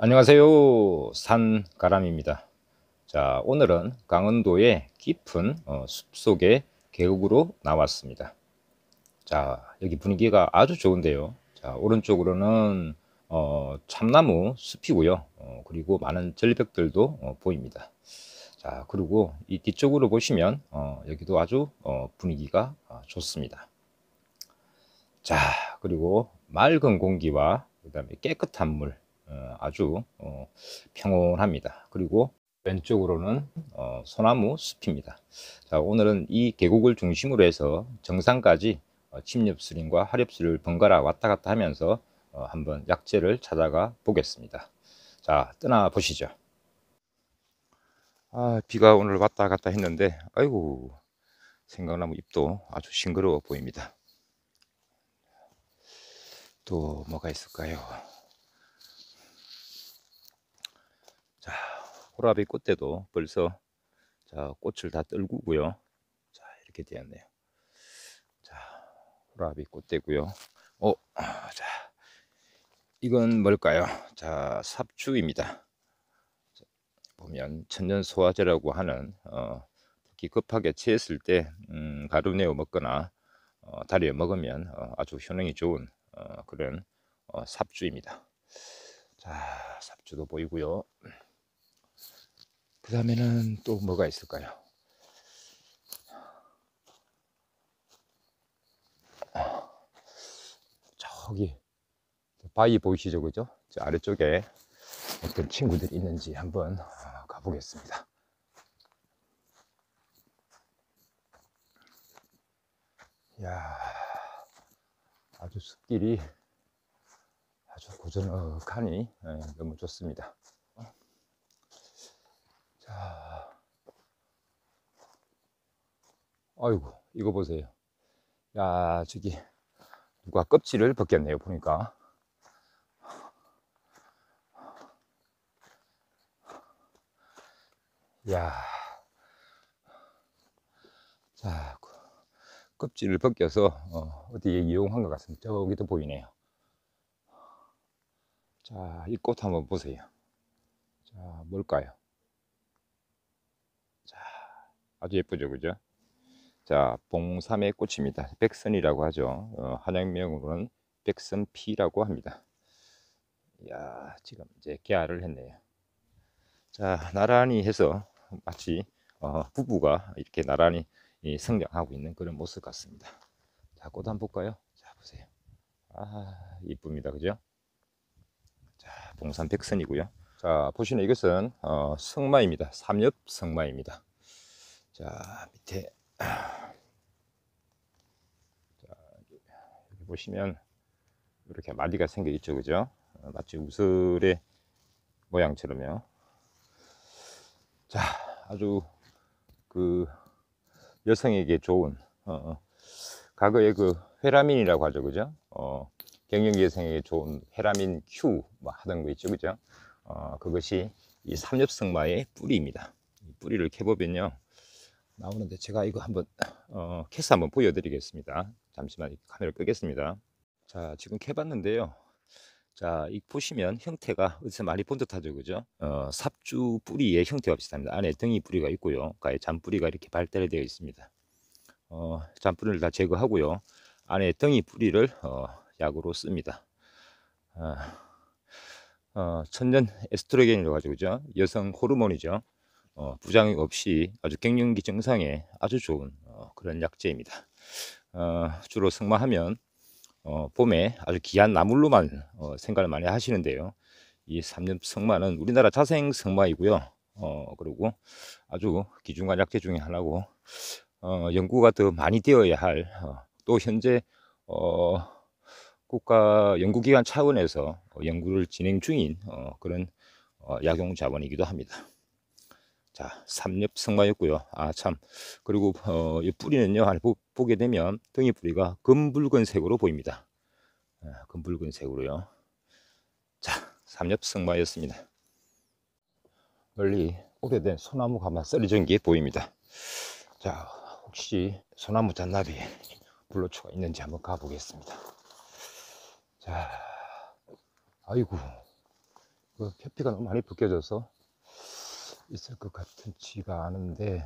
안녕하세요. 산가람입니다. 자 오늘은 강원도의 깊은 어, 숲속의 계곡으로 나왔습니다. 자 여기 분위기가 아주 좋은데요. 자 오른쪽으로는 어, 참나무 숲이고요. 어, 그리고 많은 절벽들도 어, 보입니다. 자 그리고 이 뒤쪽으로 보시면 어, 여기도 아주 어, 분위기가 어, 좋습니다. 자 그리고 맑은 공기와 그 다음에 깨끗한 물. 어, 아주 어, 평온합니다. 그리고 왼쪽으로는 어, 소나무 숲입니다. 자, 오늘은 이 계곡을 중심으로 해서 정상까지 침엽수림과 하렵수를 번갈아 왔다 갔다 하면서 한번 약재를 찾아가 보겠습니다. 자, 떠나 보시죠. 아, 비가 오늘 왔다 갔다 했는데, 아이고, 생강나무 잎도 아주 싱그러워 보입니다. 또 뭐가 있을까요? 호라비 꽃대도 벌써 자 꽃을 다 떨구고요. 자 이렇게 되었네요. 자 호라비 꽃대고요. 어, 자 이건 뭘까요? 자 삽주입니다. 자, 보면 천년 소화제라고 하는 어, 특히 급하게 체했을 때 음, 가루 내어 먹거나 어, 다리에 먹으면 어, 아주 효능이 좋은 어, 그런 어, 삽주입니다. 자 삽주도 보이고요 그 다음에는 또 뭐가 있을까요? 저기 바위 보이시죠 그죠? 저 아래쪽에 어떤 친구들이 있는지 한번 아, 가보겠습니다 야 아주 숲길이 아주 고즈넉하니 예, 너무 좋습니다 자, 아이고, 이거 보세요. 야, 저기, 누가 껍질을 벗겼네요, 보니까. 야, 자, 그 껍질을 벗겨서 어, 디에 이용한 것 같습니다. 저기도 보이네요. 자, 이 꽃 한번 보세요. 자, 뭘까요? 아주 예쁘죠 그죠? 자 봉삼의 꽃입니다. 백선이라고 하죠. 어, 한양명으로는 백선피라고 합니다. 야 지금 이제 개화를 했네요. 자 나란히 해서 마치 어, 부부가 이렇게 나란히 성장하고 있는 그런 모습 같습니다. 자 꽃 한번 볼까요? 자 보세요. 아 이쁩니다 그죠? 자 봉산 백선이고요. 자 보시는 이것은 어, 성마입니다. 삼엽 성마입니다 자 밑에. 자, 여기 보시면 이렇게 마디가 생겨 있죠 그죠? 어, 마치 우슬의 모양처럼요. 자 아주 그 여성에게 좋은 어, 어, 과거에 그 회라민이라고 하죠 그죠? 어, 경영 여성에게 좋은 회라민 Q 뭐 하던 거 있죠 그죠? 어, 그것이 이 삼엽성마의 뿌리입니다. 뿌리를 캐보면요 나오는데 제가 이거 한번 어, 캐스 한번 보여드리겠습니다. 잠시만 카메라 끄겠습니다. 자 지금 캐봤는데요. 자, 이 보시면 형태가 어디서 많이 본 듯하죠, 그죠? 어, 삽주 뿌리의 형태가 비슷합니다. 안에 등이 뿌리가 있고요. 가에 잔뿌리가 이렇게 발달되어 있습니다. 어, 잔뿌리를 다 제거하고요. 안에 등이 뿌리를 어, 약으로 씁니다. 어, 어, 천년 에스트로겐이라고 하죠, 그죠? 여성 호르몬이죠. 어, 부작용 없이 아주 갱년기 증상에 아주 좋은 어, 그런 약재입니다. 어, 주로 승마하면 어, 봄에 아주 귀한 나물로만 어, 생각을 많이 하시는데요. 이 삼엽 승마는 우리나라 자생 승마이고요. 어, 그리고 아주 기중한 약재 중에 하나고 어, 연구가 더 많이 되어야 할또 현재 국가 연구기관 차원에서 연구를 진행 중인 그런 약용 자원이기도 합니다. 자, 삼엽성마였고요. 아, 참. 그리고 어, 이 뿌리는요, 안에 보, 게 되면 등이 뿌리가 금붉은 색으로 보입니다. 아, 금붉은 색으로요. 자, 삼엽성마였습니다. 멀리 오래된 소나무가 한번 썰어진 게 보입니다. 자, 혹시 소나무 잔나비 불로초가 있는지 한번 가보겠습니다. 자, 아이고, 그 표피가 너무 많이 벗겨져서 있을 것 같지가 않은데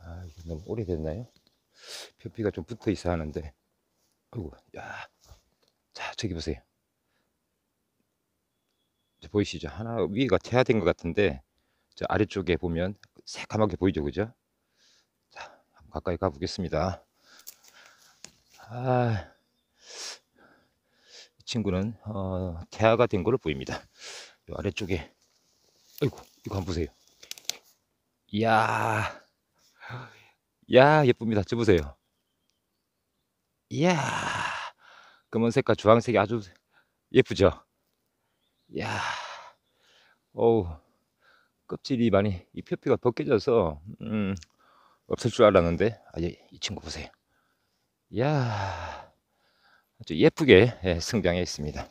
아 이게 너무 오래됐나요? 표피가 좀 붙어 있어 하는데. 아이고 야자 저기 보세요. 저 보이시죠? 하나 위가 태화된 것 같은데 저 아래쪽에 보면 새까맣게 보이죠? 그죠? 자 한번 가까이 가 보겠습니다. 아, 이 친구는 어, 태아가 된 걸로 보입니다. 요 아래쪽에, 아이고, 이거 한번 보세요. 이야, 야 예쁩니다. 저 보세요. 이야, 검은색과 주황색이 아주 예쁘죠? 이야, 어우, 껍질이 많이, 이 표피가 벗겨져서, 음, 없을 줄 알았는데, 아, 이, 이 친구 보세요. 이야, 아주 예쁘게 예, 성장해 있습니다.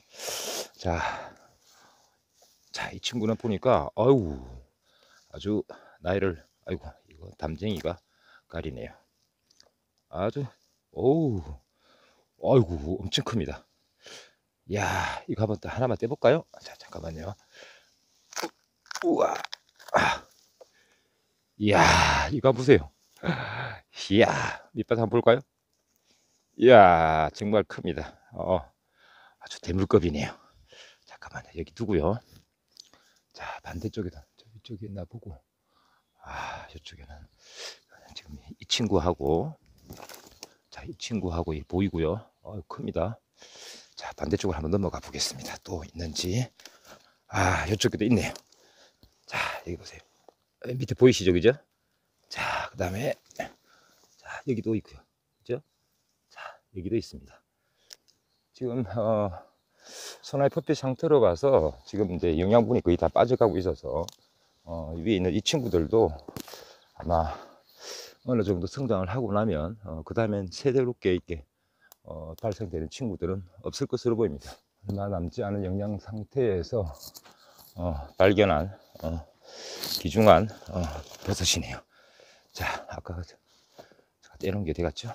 자, 자, 이 친구는 보니까, 아유, 아주 나이를, 아이고, 이거 담쟁이가 가리네요. 아주, 오우, 아이고, 엄청 큽니다. 이야, 이거 한번 또 하나만 떼볼까요? 자, 잠깐만요. 우와, 아, 이야, 이거 보세요. 이야, 밑바닥 한번 볼까요? 이야, 정말 큽니다. 어, 아주 대물급이네요. 잠깐만요. 여기 두고요. 자, 반대쪽에다, 저쪽에 나 보고. 아, 이쪽에는 지금 이 친구하고, 자, 이 친구하고 보이고요. 어, 큽니다. 자, 반대쪽으로 한번 넘어가 보겠습니다. 또 있는지. 아, 이쪽에도 있네요. 자, 여기 보세요. 밑에 보이시죠? 그죠? 자, 그 다음에, 자, 여기도 있고요. 여기도 있습니다. 지금 어, 소나이 퍼피 상태로 봐서 지금 이제 영양분이 거의 다 빠져가고 있어서 어, 위에 있는 이 친구들도 아마 어느 정도 성장을 하고 나면 어, 그 다음엔 세대롭게 있게 어, 발생되는 친구들은 없을 것으로 보입니다. 얼마 남지 않은 영양 상태에서 어, 발견한 어, 귀중한 어, 버섯이네요. 자, 아까 떼놓은 게 어디 갔죠?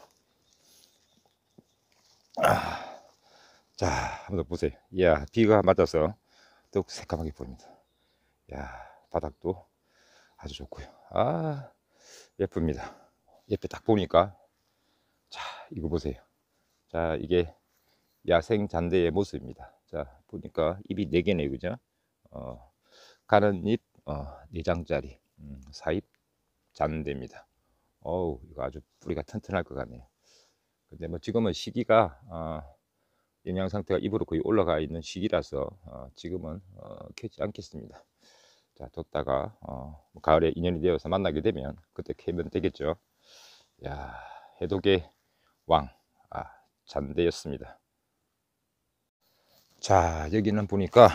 아, 자, 한번 보세요. 이야, 비가 맞아서 더욱 새까맣게 보입니다. 야, 바닥도 아주 좋고요. 아, 예쁩니다. 옆에 딱 보니까, 자, 이거 보세요. 자, 이게 야생 잔대의 모습입니다. 자, 보니까 입이 네 개네, 그죠? 어, 가는 입, 어, 내장짜리, 음, 사입 잔대입니다. 어우, 이거 아주 뿌리가 튼튼할 것 같네요. 근데 뭐 지금은 시기가 어, 영양 상태가 입으로 거의 올라가 있는 시기라서 어, 지금은 어, 캐지 않겠습니다. 자, 뒀다가 어, 뭐 가을에 인연이 되어서 만나게 되면 그때 캐면 되겠죠. 야, 해독의 왕, 아, 잔대였습니다. 자, 여기는 보니까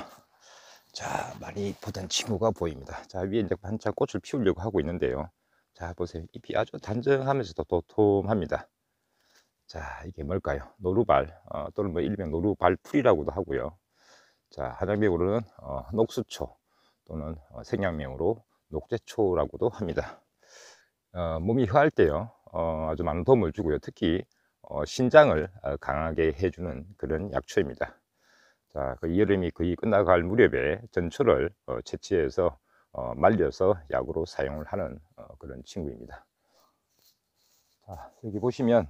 자, 많이 보던 친구가 보입니다. 자, 위에 이제 한참 꽃을 피우려고 하고 있는데요. 자, 보세요. 잎이 아주 단정하면서도 도톰합니다. 자, 이게 뭘까요? 노루발, 어, 또는 뭐 일명 노루발풀이라고도 하고요. 자, 한양명으로는 어, 녹수초 또는 어, 생양명으로 녹제초라고도 합니다. 어, 몸이 허할 때요, 어, 아주 많은 도움을 주고요. 특히 어, 신장을 어, 강하게 해주는 그런 약초입니다. 자, 그 여름이 거의 끝나갈 무렵에 전초를 어, 채취해서 어, 말려서 약으로 사용을 하는 어, 그런 친구입니다. 자, 여기 보시면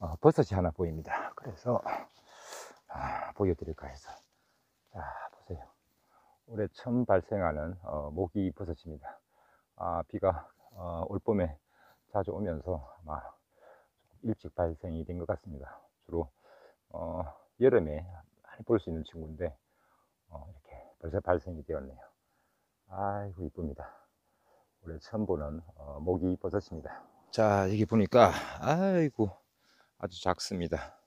어, 버섯이 하나 보입니다. 그래서 아, 보여드릴까 해서 자 보세요. 올해 처음 발생하는 어, 모기 버섯입니다. 아, 비가 어, 올 봄에 자주 오면서 아마 일찍 발생이 된 것 같습니다. 주로 어, 여름에 많이 볼 수 있는 친구인데 어, 이렇게 벌써 발생이 되었네요. 아이고 이쁩니다. 올해 처음 보는 어, 모기 버섯입니다. 자 여기 보니까 아이고 아주 작습니다.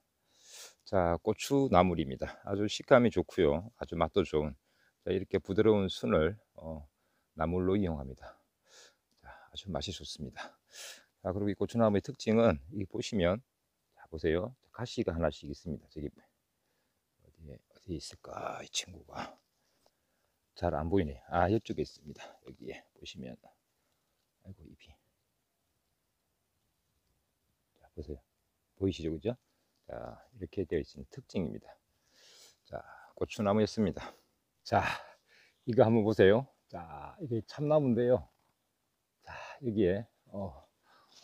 자, 고추 나물입니다. 아주 식감이 좋고요. 아주 맛도 좋은 자, 이렇게 부드러운 순을 어, 나물로 이용합니다. 자, 아주 맛이 좋습니다. 자, 그리고 이 고추나무의 특징은 이 보시면 자, 보세요. 가시가 하나씩 있습니다. 저기 어디에 어디 있을까? 이 친구가 잘 안 보이네. 아, 이쪽에 있습니다. 여기에 보시면 아이고 잎이 자, 보세요. 보이시죠? 그죠? 자, 이렇게 되어 있는 특징입니다. 고추나무였습니다. 자, 이거 한번 보세요. 자, 이게 참나무인데요. 자, 여기에 어,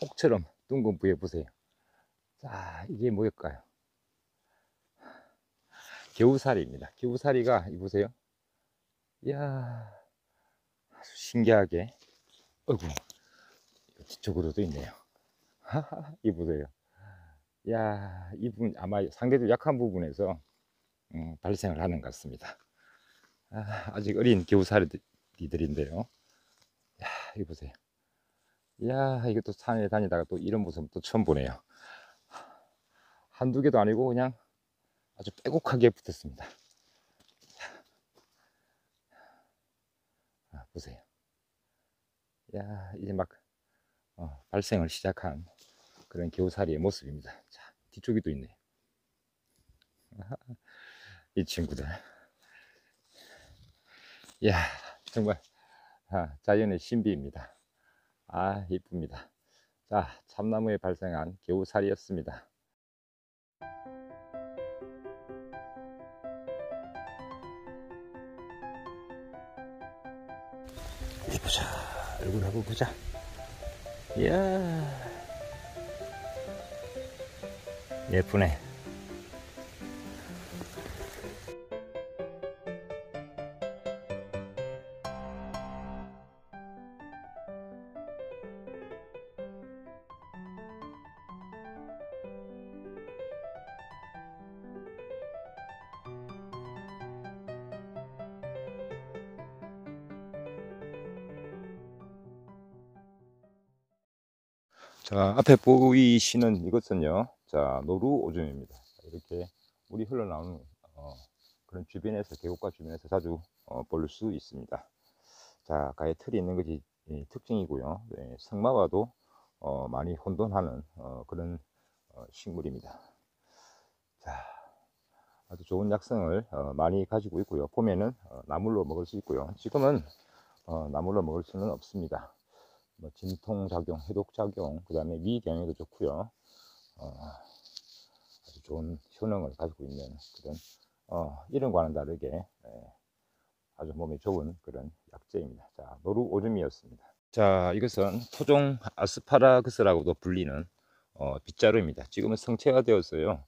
혹처럼 둥근 부에 보세요. 자, 이게 뭐일까요? 겨우살이입니다. 겨우살이가 이 보세요. 이야, 아주 신기하게. 어이구, 뒤쪽으로도 있네요. 이 보세요. 야, 이 부분 아마 상대적으로 약한 부분에서 음, 발생을 하는 것 같습니다. 아, 직 어린 겨우살이들인데요. 야, 이 보세요. 야, 이것도 산에 다니다가 또 이런 모습 또 처음 보네요. 한두 개도 아니고 그냥 아주 빼곡하게 붙었습니다. 아, 보세요. 야, 이제 막 어, 발생을 시작한 그런 겨우살이의 모습입니다. 자, 뒤쪽에도 있네. 이 친구들. 야 정말 아, 자연의 신비입니다. 아, 이쁩니다. 자, 참나무에 발생한 겨우살이였습니다. 보자. 얼굴 한번 보자. 이야. 예쁘네. 자, 앞에 보이시는 이것은요, 자, 노루 오줌입니다. 이렇게 물이 흘러나오는 어, 그런 주변에서, 계곡과 주변에서 자주 어, 볼수 있습니다. 자, 가에 틀이 있는 것이 특징이고요. 네, 성마와도 어, 많이 혼돈하는 어, 그런 어, 식물입니다. 자, 아주 좋은 약성을 어, 많이 가지고 있고요. 봄에는 나물로 먹을 수 있고요. 지금은 나물로 먹을 수는 없습니다. 뭐 진통작용, 해독작용, 그 다음에 위경에도 좋고요. 어, 아주 좋은 효능을 가지고 있는 그런 어, 이런과는 다르게 예, 아주 몸에 좋은 그런 약재입니다. 자, 노루 오줌이었습니다. 자, 이것은 토종 아스파라거스라고도 불리는 어, 빗자루입니다. 지금은 성체가 되었어요.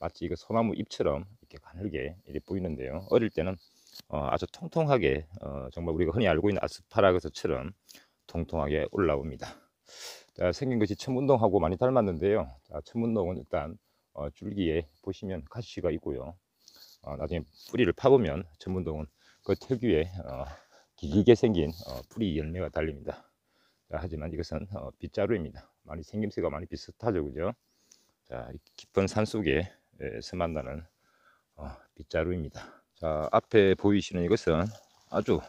마치 이거 소나무 잎처럼 이렇게 가늘게 이렇게 보이는데요. 어릴 때는 어, 아주 통통하게 어, 정말 우리가 흔히 알고 있는 아스파라거스처럼 통통하게 올라옵니다. 자, 생긴 것이 천문동하고 많이 닮았는데요. 자, 천문동은 일단 어, 줄기에 보시면 가시가 있고요. 어, 나중에 뿌리를 파보면 천문동은 그 특유의 어, 길게 생긴 어, 뿌리 열매가 달립니다. 자, 하지만 이것은 어, 빗자루입니다. 많이 생김새가 많이 비슷하죠, 그죠? 자, 깊은 산 속에 서 만나는 어, 빗자루입니다. 자, 앞에 보이시는 이것은 아주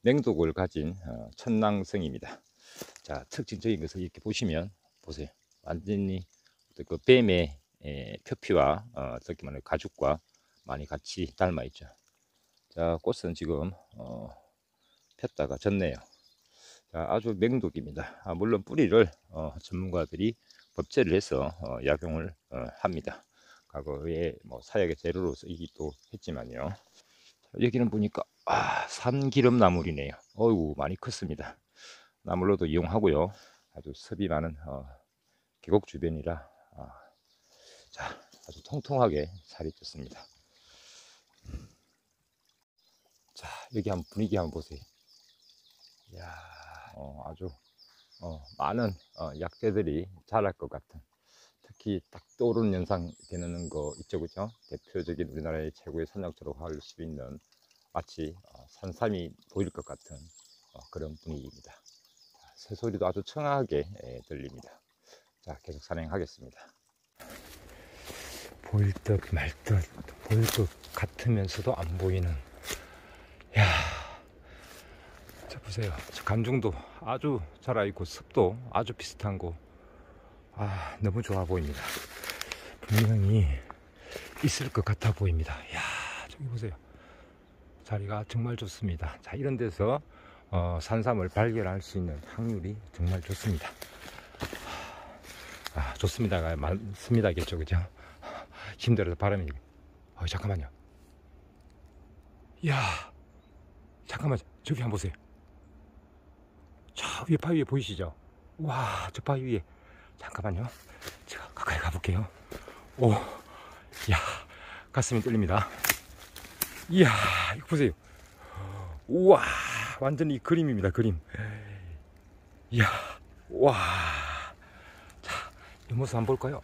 맹독을 가진 어, 천낭성입니다. 자, 특징적인 것을 이렇게 보시면 보세요. 완전히 그 뱀의 표피와 어, 특히 말해 가죽과 많이 같이 닮아 있죠. 자, 꽃은 지금 어, 폈다가 졌네요. 자, 아주 맹독입니다. 아, 물론 뿌리를 어, 전문가들이 법제를 해서 어, 약용을 어, 합니다. 과거에 뭐 사약의 재료로 쓰기도 했지만요. 여기는 보니까 아, 산기름 나물이네요. 어이구 많이 컸습니다. 나물로도 이용하고요. 아주 습이 많은 어, 계곡 주변이라 어, 자 아주 통통하게 살이 쪘습니다. 자 여기 한번 분위기 한번 보세요. 야 어, 아주 어, 많은 어, 약재들이 자랄 것 같은 특히 딱 떠오르는 현상 되는 거 있죠 그죠 대표적인 우리나라의 최고의 산약처럼 할수 있는 마치 어, 산삼이 보일 것 같은 어, 그런 분위기입니다 새소리도 아주 청하게 들립니다 자 계속 산행하겠습니다 보일 듯 말 듯 보일 것 같으면서도 안 보이는 야 자, 보세요 감중도 아주 자라있고 습도 아주 비슷한 곳 아, 너무 좋아 보입니다. 분명히 있을 것 같아 보입니다. 야 저기 보세요. 자리가 정말 좋습니다. 자, 이런 데서 어, 산삼을 발견할 수 있는 확률이 정말 좋습니다. 아, 좋습니다가 많습니다겠죠, 그죠? 힘들어서 바람이. 어, 잠깐만요. 이야, 잠깐만, 저기 한번 보세요. 저 위에 바위 위에 보이시죠? 와, 저 바위 위에. 잠깐만요. 제가 가까이 가볼게요. 오, 이야, 가슴이 떨립니다. 이야, 이거 보세요. 우와, 완전히 그림입니다, 그림. 이야, 와. 자, 이 모습 한번 볼까요?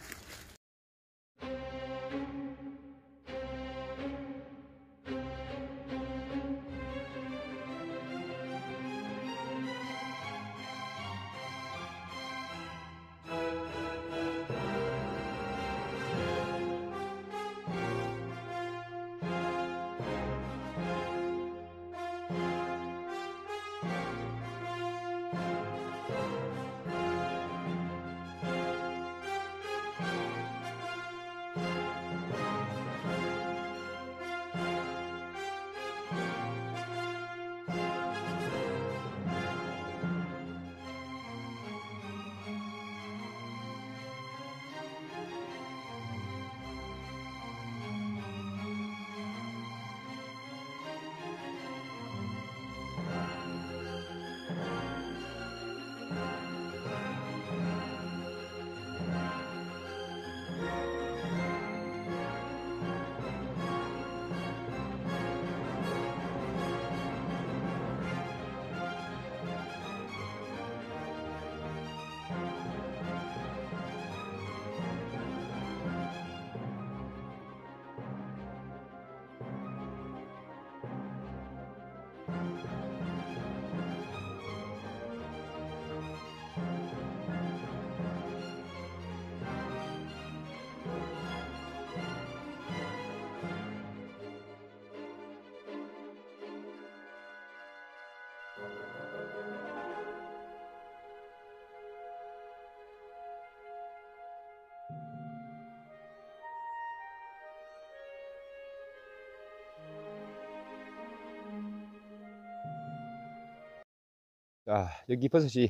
자, 여기 버섯이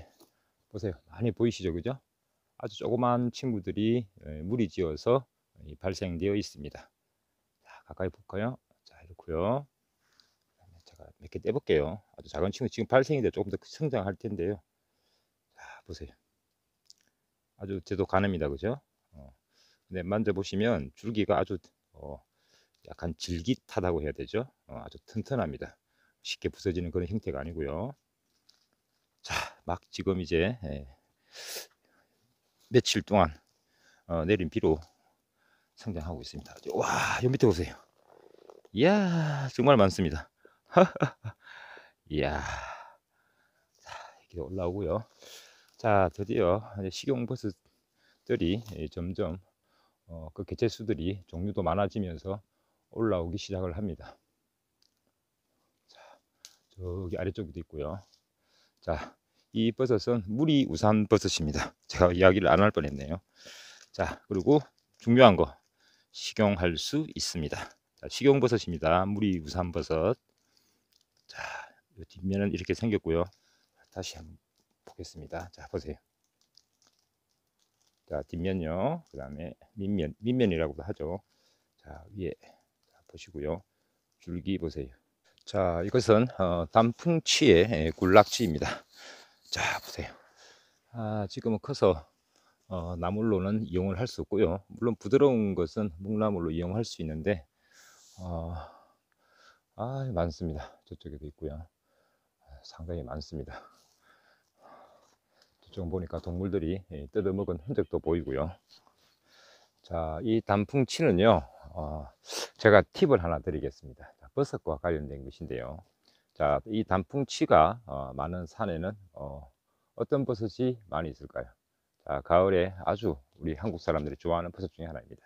보세요. 많이 보이시죠? 그죠? 아주 조그만 친구들이 예, 무리 지어서 발생되어 있습니다. 자, 가까이 볼까요? 자, 이렇고요. 제가 몇 개 떼볼게요. 아주 작은 친구 지금 발생인데 조금 더 성장할 텐데요. 자, 보세요. 아주 제도 가늠니다. 그죠? 어. 근데 만져보시면 줄기가 아주 어, 약간 질깃하다고 해야 되죠? 어, 아주 튼튼합니다. 쉽게 부서지는 그런 형태가 아니고요. 자, 막 지금 이제 예, 며칠 동안 어, 내린 비로 성장하고 있습니다. 와, 여 밑에 보세요. 이야, 정말 많습니다. 이야, 자, 이렇게 올라오고요. 자, 드디어 식용버섯들이 예, 점점 어, 그 개체수들이 종류도 많아지면서 올라오기 시작을 합니다. 자, 저기 아래쪽에도 있고요. 자, 이 버섯은 무리 우산 버섯입니다. 제가 이야기를 안 할 뻔했네요. 자, 그리고 중요한 거 식용할 수 있습니다. 자, 식용 버섯입니다. 무리 우산 버섯. 자, 뒷면은 이렇게 생겼고요. 다시 한번 보겠습니다. 자, 보세요. 자, 뒷면요. 그 다음에 밑면, 밑면이라고도 하죠. 자, 위에 자, 보시고요. 줄기 보세요. 자, 이것은 어, 단풍치의 굴락지입니다. 자, 보세요. 아, 지금은 커서 어, 나물로는 이용을 할 수 없고요. 물론 부드러운 것은 묵나물로 이용할 수 있는데 어, 아, 많습니다. 저쪽에도 있고요. 상당히 많습니다. 저쪽 보니까 동물들이 예, 뜯어먹은 흔적도 보이고요. 자, 이 단풍치는요, 어, 제가 팁을 하나 드리겠습니다. 버섯과 관련된 것인데요. 자, 이 단풍치가 어, 많은 산에는 어, 떤 버섯이 많이 있을까요? 자, 가을에 아주 우리 한국 사람들이 좋아하는 버섯 중에 하나입니다.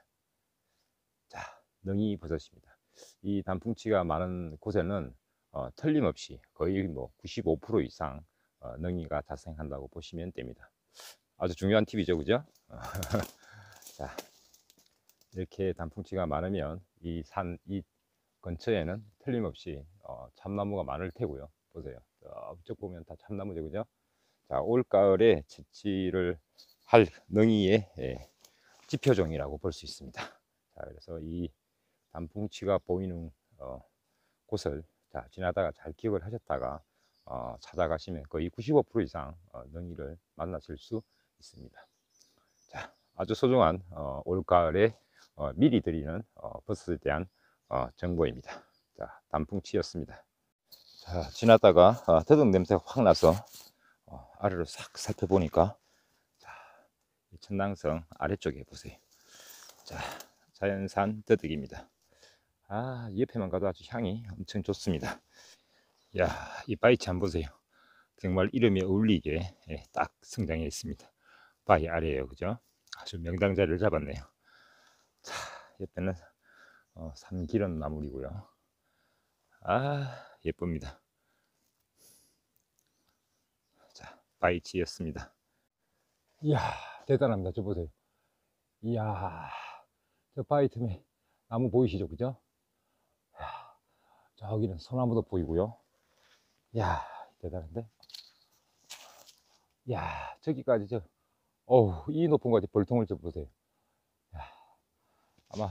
자, 능이 버섯입니다. 이 단풍치가 많은 곳에는 어, 틀림없이 거의 뭐 95% 이상 어, 능이가 자생한다고 보시면 됩니다. 아주 중요한 팁이죠, 그죠? 자, 이렇게 단풍치가 많으면 이 산, 이 근처에는 틀림없이 어, 참나무가 많을 테고요. 보세요. 저쪽 보면 다 참나무죠, 그죠? 자, 올 가을에 채취를 할 능이의 예, 지표종이라고 볼 수 있습니다. 자, 그래서 이 단풍치가 보이는 어, 곳을 자, 지나다가 잘 기억을 하셨다가 어, 찾아가시면 거의 95% 이상 어, 능이를 만나실 수 있습니다. 자, 아주 소중한 어, 올가을에 어, 미리 드리는 어, 버섯에 대한 어, 정보입니다. 자, 단풍치였습니다. 자, 지나다가 어, 더덕 냄새가 확 나서 어, 아래로 싹 살펴보니까 자, 이 천낭성 아래쪽에 보세요. 자, 자연산 더덕입니다. 아, 옆에만 가도 아주 향이 엄청 좋습니다. 야, 이 바이치 한번 보세요. 정말 이름에 어울리게 예, 딱 성장해 있습니다. 바위 아래에요, 그죠? 아주 명당자리를 잡았네요. 자, 옆에는 어, 삼기런 나물이고요. 아, 예쁩니다. 자, 바이치였습니다. 이야, 대단합니다. 저 보세요. 이야, 저 틈에 나무 보이시죠? 그죠? 이야, 저기는 소나무도 보이고요. 이야, 대단한데? 이야, 저기까지 저, 어우, 이 높은 거지 벌통을 좀 보세요. 이야, 아마,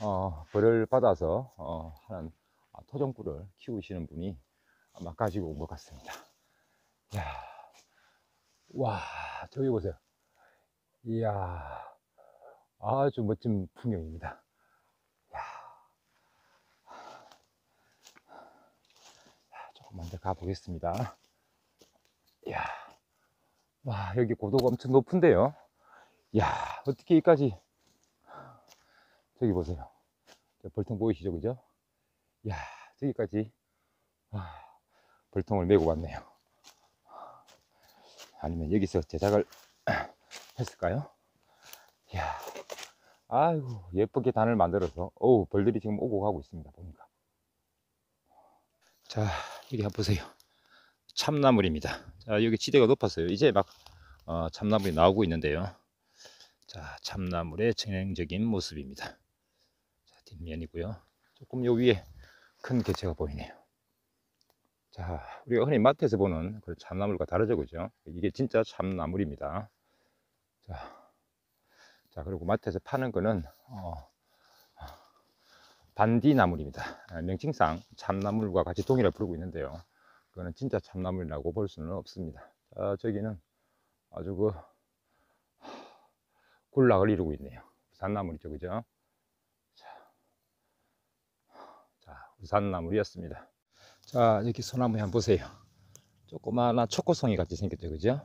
어, 벌을 받아서, 어, 하는 아, 토종꿀을 키우시는 분이 아마 가지고 온 것 같습니다. 이야, 와, 저기 보세요. 이야, 아주 멋진 풍경입니다. 이야. 자, 조금만 더 가보겠습니다. 이야, 와, 여기 고도가 엄청 높은데요. 이야, 어떻게 여기까지, 저기 보세요. 저 벌통 보이시죠, 그죠? 이야, 저기까지, 와, 벌통을 메고 왔네요. 아니면 여기서 제작을 했을까요? 이야, 아이고, 예쁘게 단을 만들어서, 어우, 벌들이 지금 오고 가고 있습니다, 보니까. 자, 여기 한번 보세요. 참나물입니다. 자, 여기 지대가 높았어요. 이제 막, 어, 참나물이 나오고 있는데요. 자, 참나물의 전형적인 모습입니다. 자, 뒷면이고요. 조금 요 위에 큰 개체가 보이네요. 자, 우리가 흔히 마트에서 보는 그 참나물과 다르죠, 그죠? 이게 진짜 참나물입니다. 자, 자 그리고 마트에서 파는 거는 어, 반디나물입니다. 아, 명칭상 참나물과 같이 동일하게 부르고 있는데요. 그거는 진짜 참나물이라고 볼 수는 없습니다. 자, 저기는 아주 그 군락을 이루고 있네요. 산나물이죠, 그죠? 자, 자 우산나물이었습니다. 자, 여기 소나무 한번 보세요. 조그마한 초코송이 같이 생겼죠, 그죠?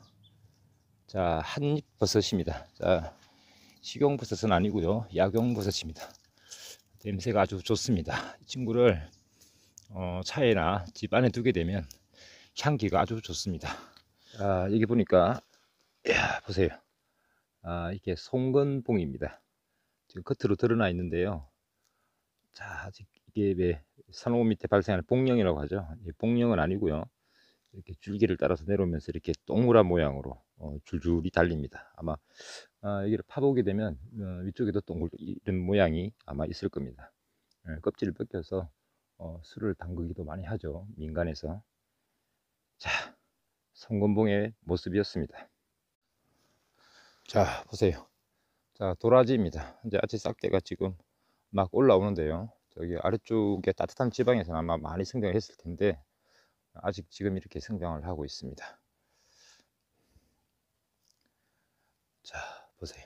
자, 한잎버섯입니다. 자, 식용 버섯은 아니고요. 약용 버섯입니다. 냄새가 아주 좋습니다. 이 친구를 어, 차에나 집 안에 두게 되면 향기가 아주 좋습니다. 아, 여기 보니까 야, 보세요. 아, 이게 송건봉입니다. 지금 겉으로 드러나 있는데요. 자, 아직 왜 산호 밑에 발생하는 복령이라고 하죠. 복령은 아니고요. 이렇게 줄기를 따라서 내려오면서 이렇게 동그란 모양으로 어, 줄줄이 달립니다. 아마 아, 여기를 파보게 되면 어, 위쪽에도 동글 이런 모양이 아마 있을 겁니다. 예, 껍질을 벗겨서 어, 술을 담그기도 많이 하죠. 민간에서. 자, 성건봉의 모습이었습니다. 자, 보세요. 자, 도라지입니다. 이제 아치 싹대가 지금 막 올라오는데요. 저기 아래쪽에 따뜻한 지방에서는 아마 많이 성장을 했을 텐데 아직 지금 이렇게 성장을 하고 있습니다. 자, 보세요.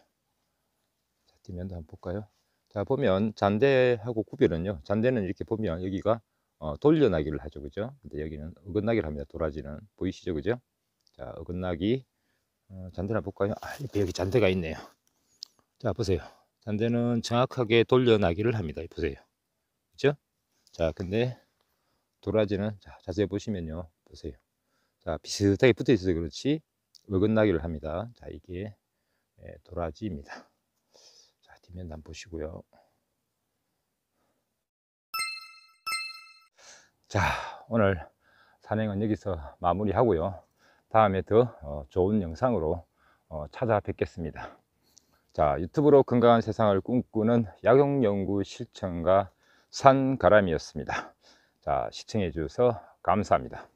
자, 뒷면도 한번 볼까요? 자, 보면 잔대하고 구별은요. 잔대는 이렇게 보면 여기가 어, 돌려나기를 하죠. 그죠? 근데 여기는 어긋나기를 합니다. 도라지는. 보이시죠? 그죠? 자, 어긋나기. 어, 잔대나 볼까요? 아, 여기 잔대가 있네요. 자, 보세요. 잔대는 정확하게 돌려나기를 합니다. 보세요. 자, 근데 도라지는 자, 자세히 보시면요. 보세요. 자, 비슷하게 붙어 있어서 그렇지 어긋나기를 합니다. 자, 이게 예, 도라지입니다. 자, 뒷면 단 보시고요. 자, 오늘 산행은 여기서 마무리 하고요. 다음에 더 어, 좋은 영상으로 어, 찾아뵙겠습니다. 자, 유튜브로 건강한 세상을 꿈꾸는 약용연구 실천가 산가람이었습니다. 자, 시청해 주셔서 감사합니다.